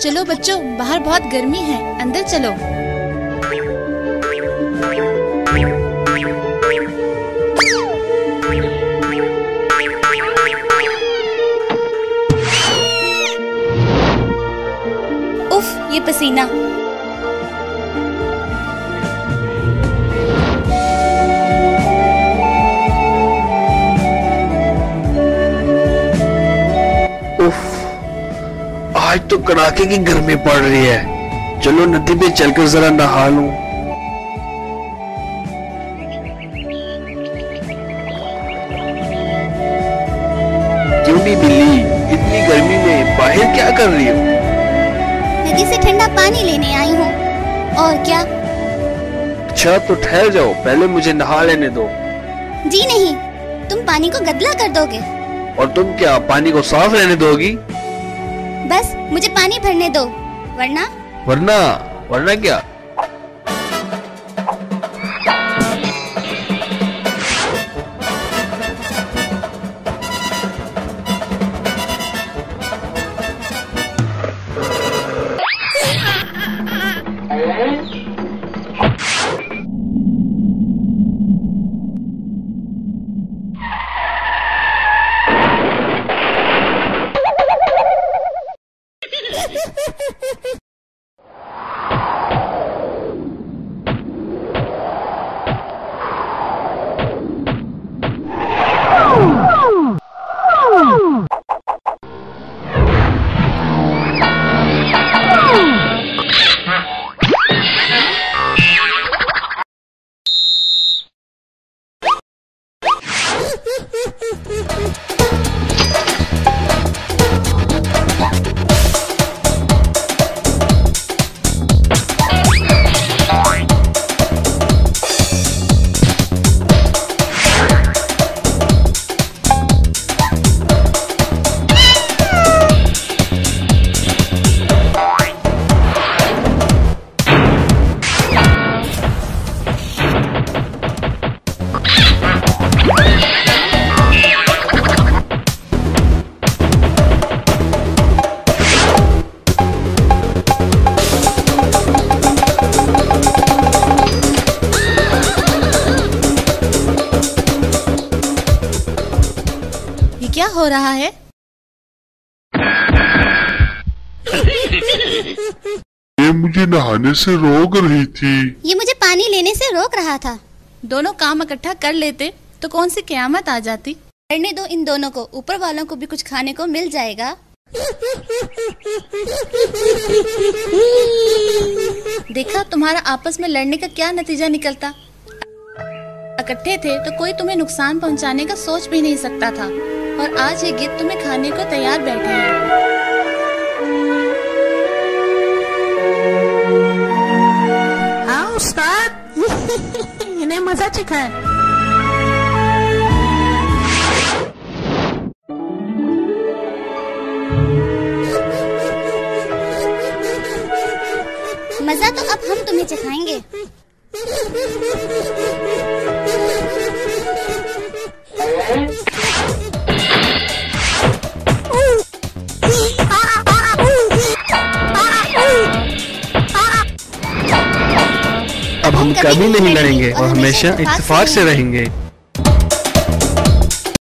चलो बच्चों बाहर बहुत गर्मी है। अंदर चलो। उफ ये पसीना। आज तो कड़ाके की गर्मी पड़ रही है। चलो नदी पे चलकर जरा नहा लूँ। क्यों बिल्ली? इतनी गर्मी में बाहर क्या कर रही हो? नदी से ठंडा पानी लेने आई हूँ। और क्या? अच्छा तो ठहर जाओ। पहले मुझे नहा लेने दो। जी नहीं तुम पानी को गदला कर दोगे। और तुम क्या पानी को साफ़ रहने दोगी? बस मुझे पानी भरने दो। वरना? वरना? वरना क्या? हो रहा है? ये मुझे नहाने से रोक रही थी। ये मुझे पानी लेने से रोक रहा था। दोनों काम इकट्ठा कर लेते तो कौन सी क्यामत आ जाती? करने दो इन दोनों को। ऊपर वालों को भी कुछ खाने को मिल जाएगा। देखा तुम्हारा आपस में लड़ने का क्या नतीजा निकलता? इकट्ठे थे तो कोई तुम्हें नुकसान पहुँचाने का सोच भी नहीं सकता था। और आज ये गीत तुम्हें खाने को तैयार बैठे हैं। हाँ उस्ताद। इन्हें मज़ा चिखा है। मज़ा तो अब हम तुम्हें चखाएँगे। हम कभी नहीं लड़ेंगे और हमेशा इतफाक से रहेंगे।